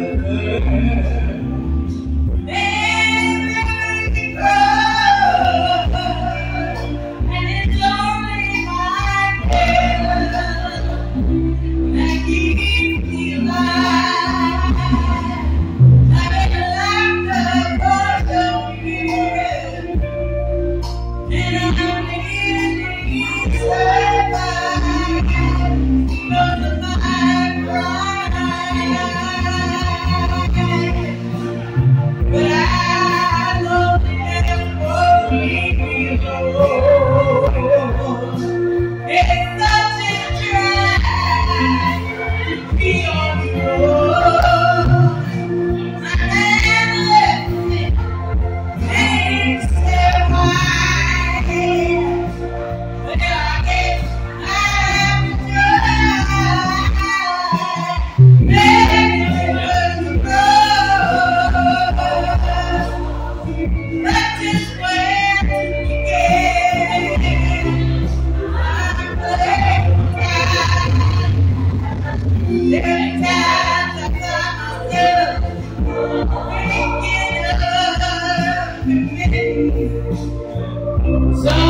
Yeah. It's such a drag to be on the road. So